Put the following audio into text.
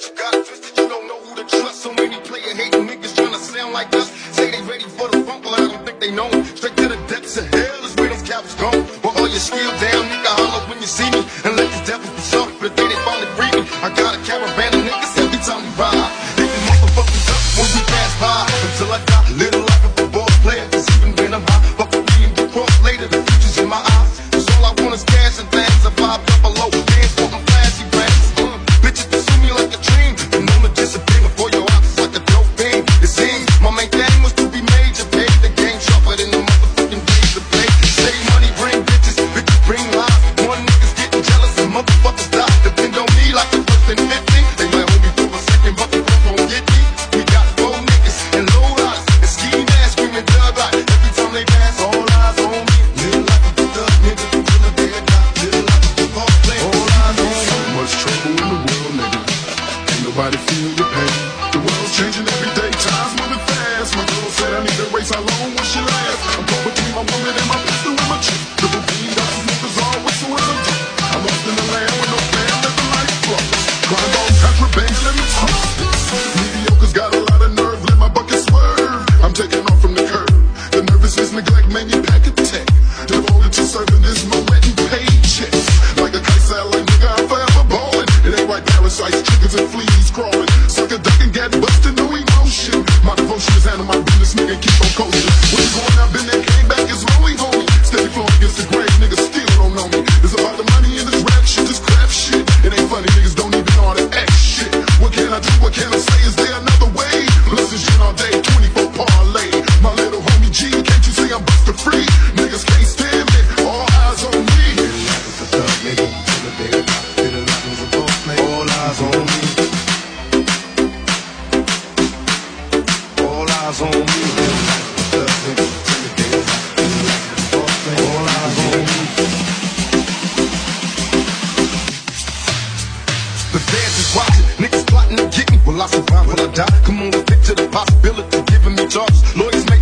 that you got twisted. You don't know who to trust. So many player hating niggas trying to sound like us. Say they ready for the funk, well, I don't think they know. Straight to the depths of hell is where them cowards go. Well, all your skill down, nigga, holler when you see me. And let these devils be soft, but they, they finally free me. I got a caravan of niggas every time we ride. Nobody feel the pain. The world's changing every day, time's moving fast. My girl said I need to race how long will she last? I'm caught between my woman and my pistol and my chick. The routine got some niggas all whistle. I'm lost in the land with no plan, let the light flow. Grind on contraband, let me talk this. Mediocre's got a lot of nerve, let my bucket swerve. I'm taking off from the curb. The nervousness, neglect, man, you pack a get eyes on me. Niggas plotting to get me. Will I survive? Will I die? Come on, stick to the possibility, giving me charges. Lawyers making